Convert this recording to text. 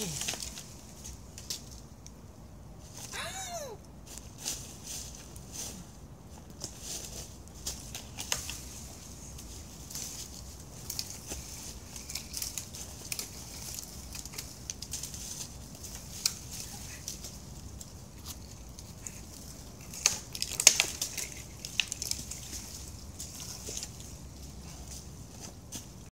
Ooh.